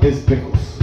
His pickles.